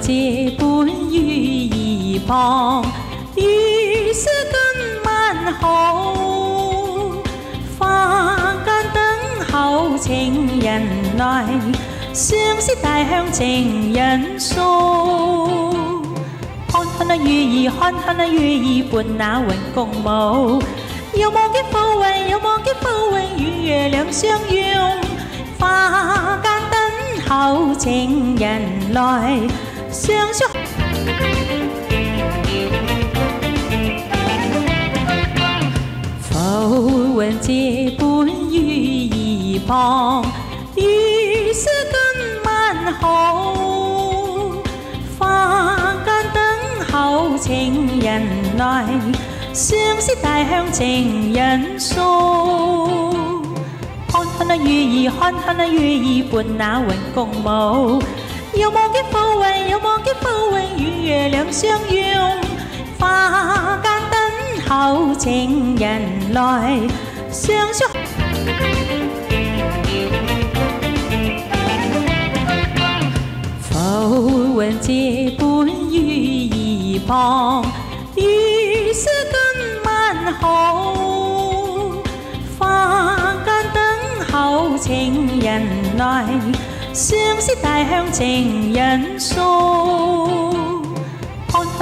借本羽衣傍，雨丝更漫好。花间等候情人来，相思带向情人诉。看看那月儿，看看那月儿伴那云共舞。又望见浮云，又望见浮云与月亮相拥。花间等候情人来，相宿。浮云借本羽衣傍，雨丝更漫好。花间等候情人来，相思带向情人诉。看看那月儿，看看那月儿伴那云共舞。又望见，两相拥。花间等候情人来，相宿。浮云借本羽衣傍，雨丝更漫好。花间等候情人来，相思带向情人诉。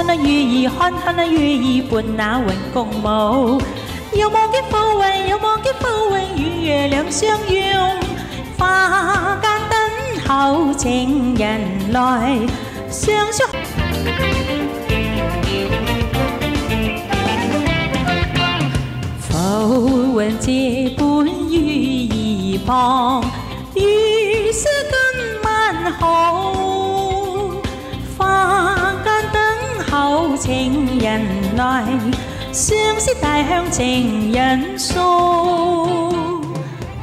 看那雨衣，看看那雨衣伴那云共舞。又望见浮云，又望见浮云与月亮相拥。花间等候情人来，相宿。浮云借本羽衣傍，情人来，相思带向情人诉。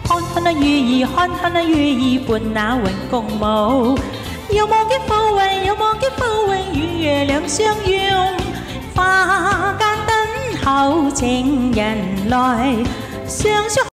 看看那雨衣，看看那雨衣伴那云共舞。又望见浮云，又望见浮云与月亮相拥。花间等候情人来，相宿。